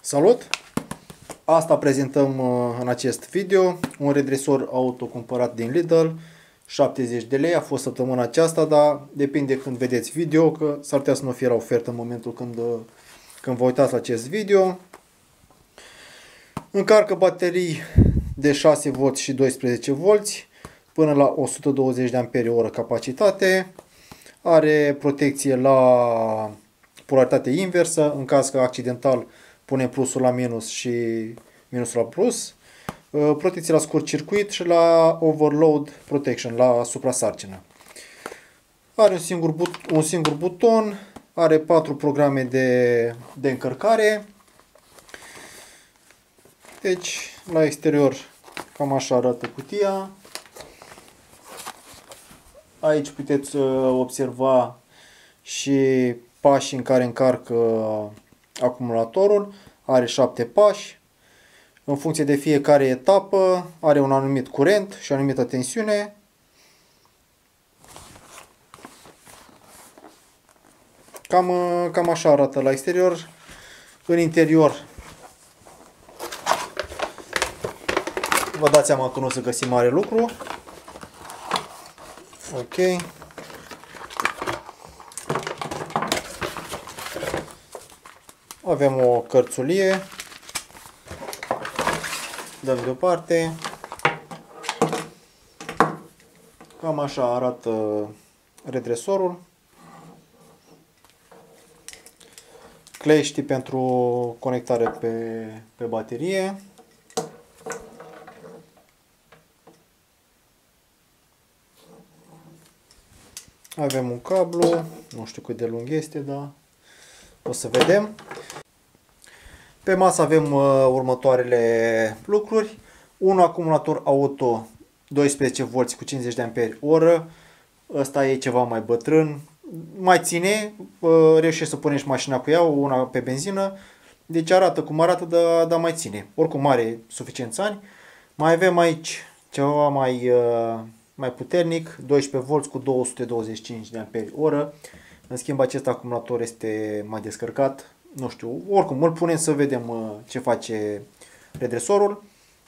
Salut! Asta prezentăm uh, în acest video, un redresor auto cumpărat din Lidl, 70 de lei, a fost săptămâna aceasta, dar depinde când vedeți video, că s-ar putea să nu fie la ofertă în momentul când, uh, când vă uitați la acest video. Încarcă baterii de 6 V și 12 V până la 120 de ampere oră capacitate. Are protecție la polaritate inversă, în caz că accidental punem plusul la minus și minusul la plus. Uh, protecție la scurt circuit și la overload protection, la suprasarcină. Are un singur, but, un singur buton, are patru programe de, de încărcare. Deci, la exterior, cam așa arată cutia. Aici puteți uh, observa și pașii în care încarcă acumulatorul. Are 7 pași. În funcție de fiecare etapă are un anumit curent și o anumită tensiune. Cam, cam așa arată la exterior. În interior vă dați seama că nu o să găsim mare lucru. Ok. Avem o cărțulie. Dăm deoparte. Cam așa arată redresorul. Clești pentru conectare pe, pe baterie. Avem un cablu, nu știu cât de lung este, dar o să vedem. Pe masă avem uh, următoarele lucruri. Un acumulator auto 12 V cu 50 de amperi oră. Ăsta e ceva mai bătrân. Mai ține, uh, reușești să punești mașina cu ea, una pe benzină. Deci arată cum arată, dar, dar mai ține. Oricum are suficienți ani. Mai avem aici ceva mai, uh, mai puternic, 12 V cu 225 de amperi oră. În schimb acest acumulator este mai descărcat, nu știu, oricum îl punem să vedem uh, ce face redresorul.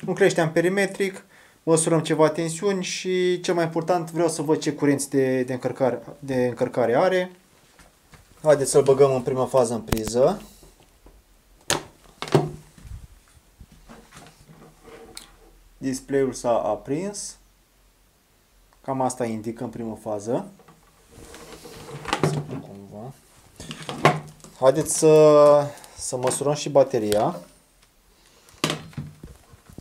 Un crește amperimetric, măsurăm ceva tensiuni și cel mai important vreau să văd ce curenți de, de, încărcare, de încărcare are. Haideți să-l băgăm în prima fază în priză. Display-ul s-a aprins. Cam asta indică în primă fază. Haideți să, să măsurăm și bateria.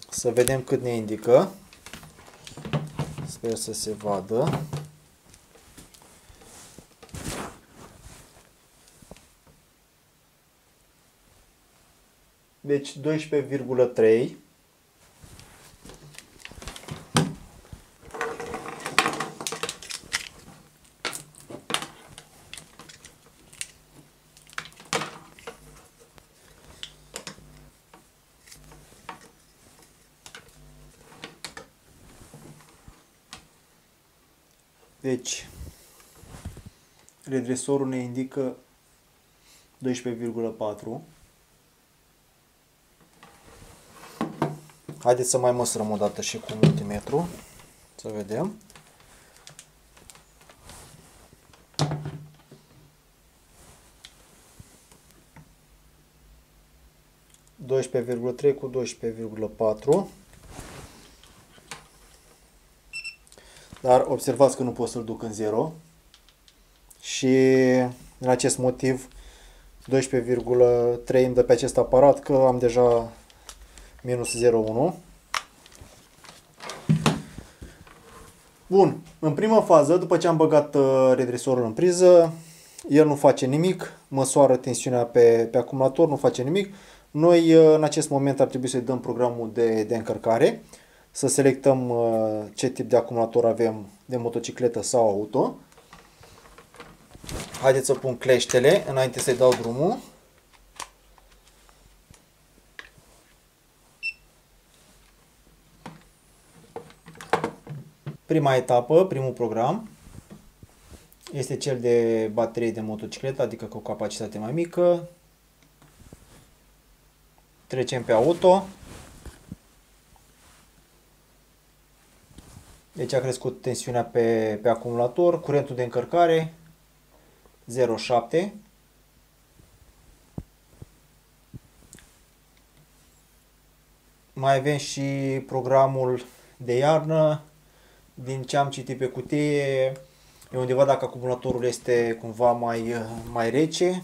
Să vedem cât ne indică. Sper să se vadă. Deci 12,3 Deci, redresorul ne indică 12,4. Haideți să mai măsurăm o dată și cu multimetru, să vedem. cu 12,4 Dar observați că nu pot să-l duc în 0 și în acest motiv 12,3 îmi dă pe acest aparat că am deja minus 0,1. Bun, în prima fază, după ce am băgat uh, redresorul în priză, el nu face nimic, măsoară tensiunea pe, pe acumulator, nu face nimic. Noi uh, în acest moment ar trebui să-i dăm programul de, de încărcare să selectăm uh, ce tip de acumulator avem de motocicletă sau auto. Haideți să pun cleștele înainte să-i dau drumul. Prima etapă, primul program, este cel de baterie de motocicletă, adică cu o capacitate mai mică. Trecem pe auto. Deci a crescut tensiunea pe, pe acumulator, curentul de încărcare 0,7. Mai avem și programul de iarnă. Din ce am citit pe cutie, e undeva dacă acumulatorul este cumva mai, mai rece.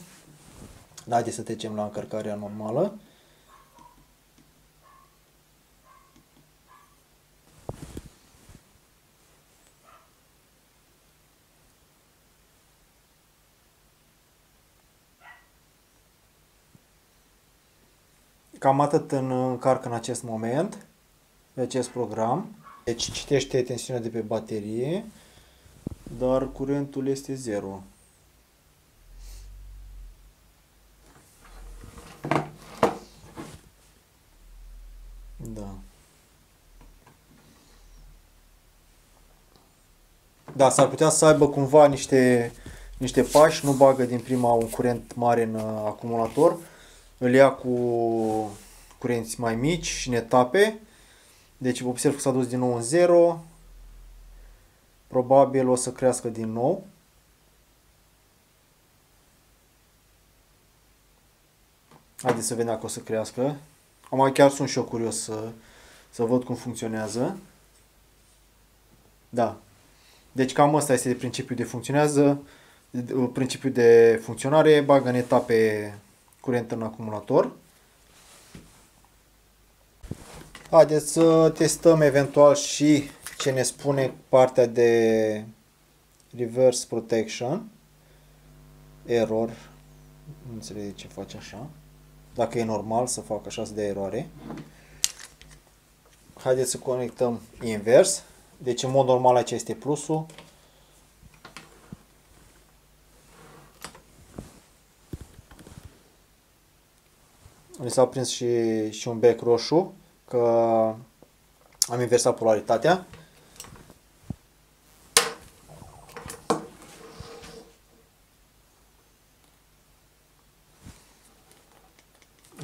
Haideți să trecem la încărcarea normală. Cam atât în încarc în acest moment pe acest program. Deci citește tensiunea de pe baterie, dar curentul este 0. Da. Da, s-ar putea să aibă cumva niște, niște pași, nu bagă din prima un curent mare în uh, acumulator, îl ia cu curenți mai mici și în etape. Deci observ că s-a dus din nou în 0. Probabil o să crească din nou. Haideți să vedem dacă o să crească. Am chiar sunt și eu curios să, să văd cum funcționează. Da. Deci cam asta este de principiul de funcționează. Principiul de funcționare, bagă în etape curent în acumulator. Haideți să testăm eventual și ce ne spune partea de reverse protection. Error. Nu înțeleg ce face așa. Dacă e normal să fac așa să dea eroare. Haideți să conectăm invers. Deci în mod normal aici este plusul. Mi s-a prins și, și un bec roșu că am inversat polaritatea.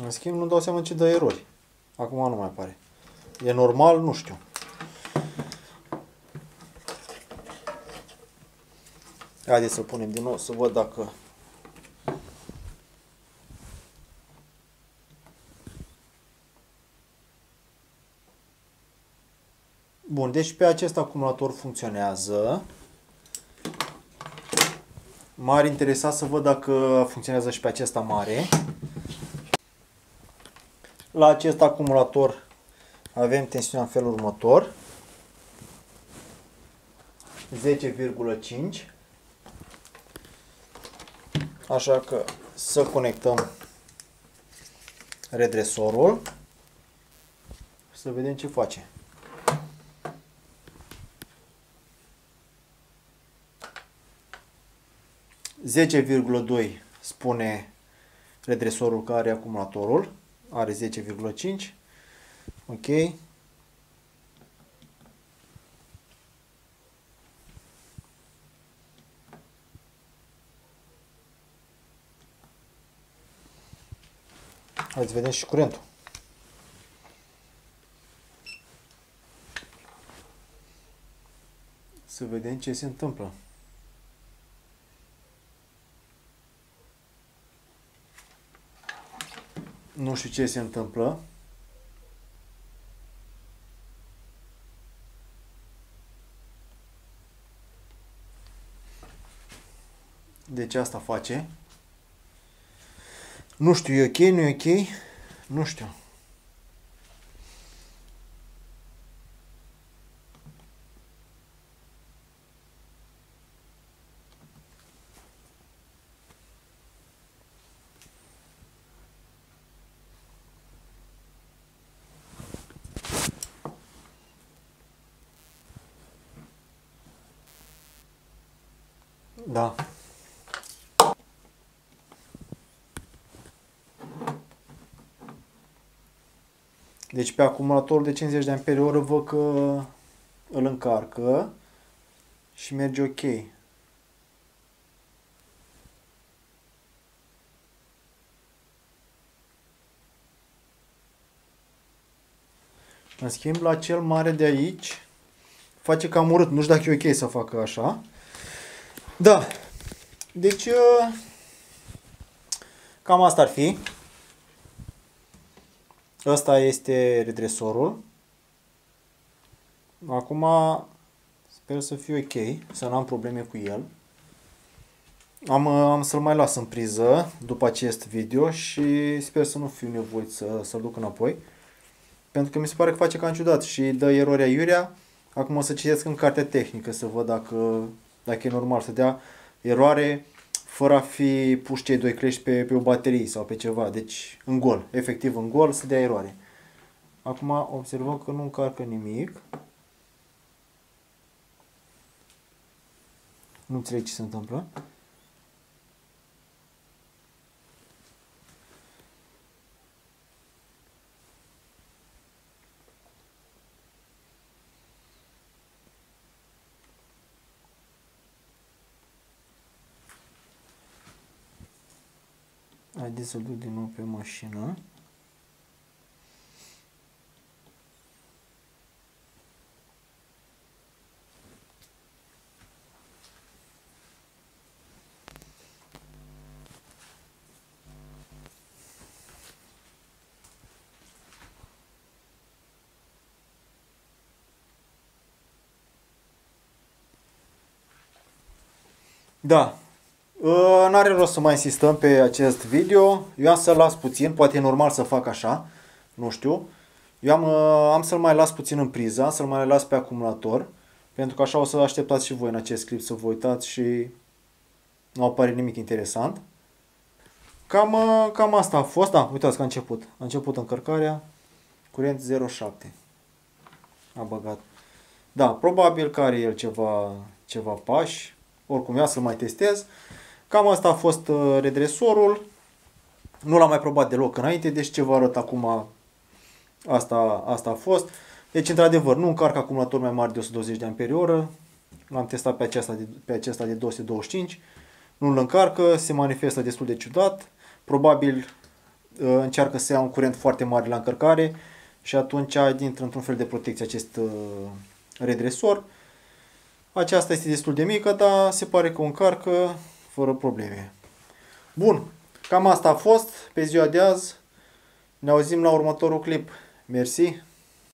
În schimb, nu dau seama ce dă erori. Acum nu mai apare. E normal? Nu știu. Haideți să punem din nou să văd dacă Bun, deci pe acest acumulator funcționează. M-ar interesa să văd dacă funcționează și pe acesta mare. La acest acumulator avem tensiunea în felul următor. 10,5 Așa că să conectăm redresorul să vedem ce face. 10,2 spune redresorul care are acumulatorul. Are 10,5. Ok. Hai să vedem și curentul. Să vedem ce se întâmplă. Nu știu ce se întâmplă. Deci asta face. Nu știu, e ok, nu e ok? Nu știu. Da. Deci pe acumulatorul de 50 de ampere oră văd că îl încarcă și merge ok. În schimb, la cel mare de aici, face cam urât. Nu știu dacă e ok să facă așa. Da. Deci, uh, cam asta ar fi. Ăsta este redresorul. Acum sper să fie ok, să nu am probleme cu el. Am, uh, am să-l mai las în priză după acest video și sper să nu fiu nevoit să, să-l duc înapoi. Pentru că mi se pare că face cam ciudat și dă eroarea iurea. Acum o să citesc în cartea tehnică să văd dacă, dacă e normal să dea eroare fără a fi pus cei doi crești pe, pe o baterie sau pe ceva. Deci în gol, efectiv în gol să dea eroare. Acum observăm că nu încarcă nimic. Nu înțeleg ce se întâmplă. Haideți să duc din nou pe mașină. Da, Uh, n-are rost să mai insistăm pe acest video. Eu am să-l las puțin, poate e normal să fac așa, nu știu. Eu am, uh, am să-l mai las puțin în priză, să-l mai las pe acumulator, pentru că așa o să așteptați și voi în acest clip să vă uitați și nu apare nimic interesant. Cam, uh, cam asta a fost, da, uitați că a început. A început încărcarea, curent 0,7 a băgat. Da, probabil că are el ceva, ceva pași, oricum ia să-l mai testez. Cam asta a fost uh, redresorul. Nu l-am mai probat deloc înainte, deci ce vă arăt acum, asta, asta a fost. Deci, într-adevăr, nu încarc acumulator mai mare de 120 de amperi oră. L-am testat pe acesta, de, pe acesta de 225. Nu-l încarcă, se manifestă destul de ciudat. Probabil uh, încearcă să ia un curent foarte mare la încărcare și atunci intră într-un fel de protecție acest uh, redresor. Aceasta este destul de mică, dar se pare că o încarcă fără probleme. Bun, cam asta a fost pe ziua de azi. Ne auzim la următorul clip. Mersi!